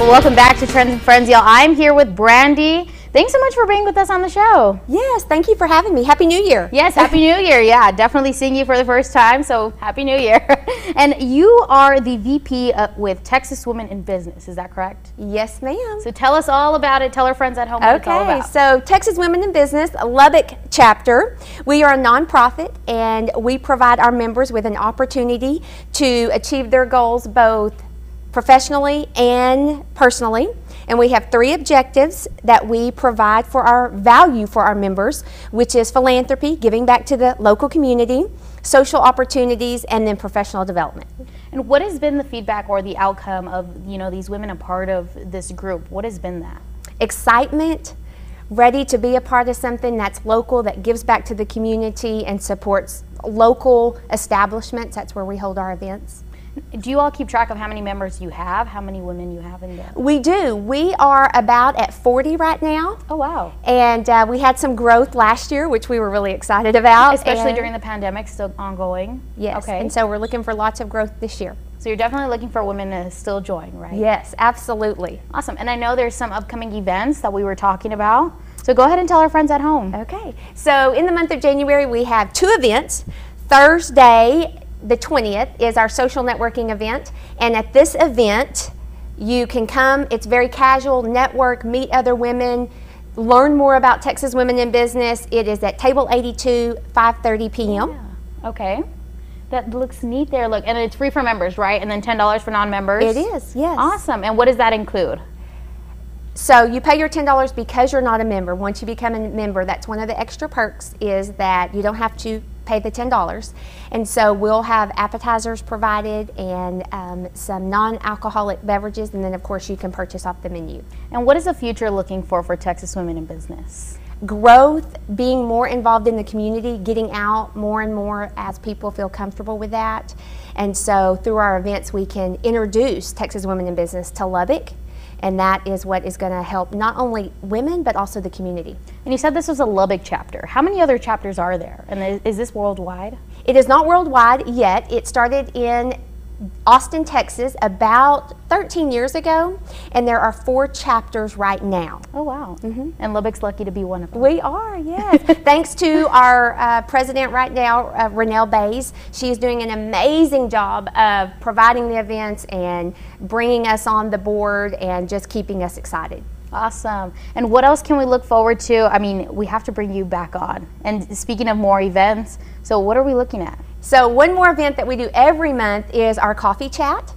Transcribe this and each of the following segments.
Well, welcome back to Trends and Friends, y'all. I'm here with Brandy. Thanks so much for being with us on the show. Yes, thank you for having me. Happy New Year. Yes, Happy New Year. Yeah, definitely seeing you for the first time, so Happy New Year. and you are the VP uh, with Texas Women in Business, is that correct? Yes, ma'am. So tell us all about it. Tell our friends at home what it's all Okay, so Texas Women in Business, Lubbock chapter. We are a nonprofit and we provide our members with an opportunity to achieve their goals both professionally and personally. And we have three objectives that we provide for our value for our members, which is philanthropy, giving back to the local community, social opportunities, and then professional development. And what has been the feedback or the outcome of, you know, these women a part of this group? What has been that? excitement, ready to be a part of something that's local, that gives back to the community and supports local establishments. That's where we hold our events. Do you all keep track of how many members you have, how many women you have in there? We do. We are about at 40 right now. Oh wow! And uh, we had some growth last year, which we were really excited about. Especially And- during the pandemic, still ongoing. Yes. Okay. And so we're looking for lots of growth this year. So you're definitely looking for women to still join, right? Yes, absolutely. Awesome. And I know there's some upcoming events that we were talking about. So go ahead and tell our friends at home. Okay. So in the month of January, we have two events. Thursday, the 20th, is our social networking event. And at this event, you can come. It's very casual, network, meet other women, learn more about Texas Women in Business. It is at Table 82, 5.30 p.m. Okay. That looks neat there. Look, and it's free for members, right? And then $10 for non-members. It is, yes. Awesome. And what does that include? So you pay your $10 because you're not a member. Once you become a member, that's one of the extra perks is that you don't have to pay the $10. And so we'll have appetizers provided and um, some non-alcoholic beverages, and then of course you can purchase off the menu. And what is the future looking for for Texas Women in Business? Growth, being more involved in the community, getting out more and more as people feel comfortable with that. And so through our events, we can introduce Texas Women in Business to Lubbock. And that is what is going to help not only women, but also the community. And you said this was a Lubbock chapter. How many other chapters are there? And is, is this worldwide? It is not worldwide yet. It started in Austin, Texas about 13 years ago, and there are four chapters right now. Oh wow! Mm-hmm. And Lubbock's lucky to be one of them. We are, yes. Thanks to our uh, president right now, uh, Renelle Bays. She is doing an amazing job of providing the events and bringing us on the board and just keeping us excited. Awesome. And what else can we look forward to? I mean, we have to bring you back on. And speaking of more events, so what are we looking at? So one more event that we do every month is our coffee chat.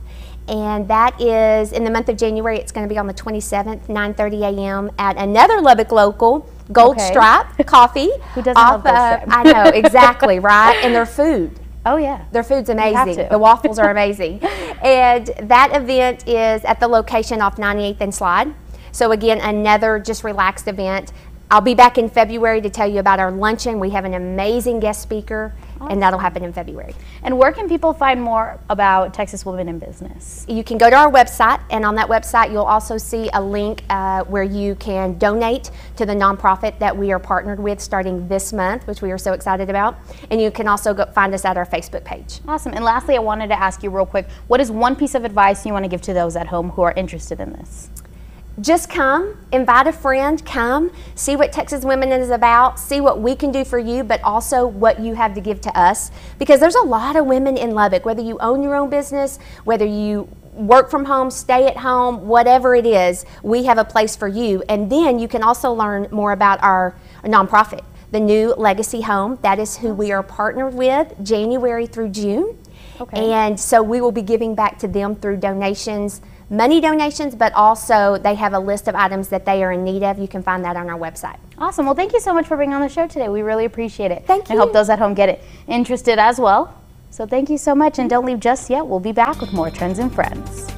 And that is in the month of January. It's going to be on the 27th, 9:30 a.m. at another Lubbock local, Gold Okay. Stripe Coffee. Who doesn't love Gold Stripe? I know exactly right, and their food. Oh yeah. Their food's amazing. The waffles are amazing. and that event is at the location off 98th and Slide. So again, another just relaxed event. I'll be back in February to tell you about our luncheon. We have an amazing guest speaker, and that'll happen in February. And where can people find more about Texas Women in Business? You can go to our website, and on that website, you'll also see a link uh, where you can donate to the nonprofit that we are partnered with starting this month, which we are so excited about. And you can also go find us at our Facebook page. Awesome. And lastly, I wanted to ask you real quick, what is one piece of advice you want to give to those at home who are interested in this? Just come, invite a friend, come, see what Texas Women is about, see what we can do for you, but also what you have to give to us. Because there's a lot of women in Lubbock, whether you own your own business, whether you work from home, stay at home, whatever it is, we have a place for you. And then you can also learn more about our nonprofit, the new Legacy Home. That is who we are partnered with January through June. Okay. And so we will be giving back to them through donations, money donations, but also they have a list of items that they are in need of. You can find that on our website. Awesome. Well, thank you so much for being on the show today. We really appreciate it. Thank you. I hope those at home get it interested as well. So thank you so much. And don't leave just yet. We'll be back with more Trends and Friends.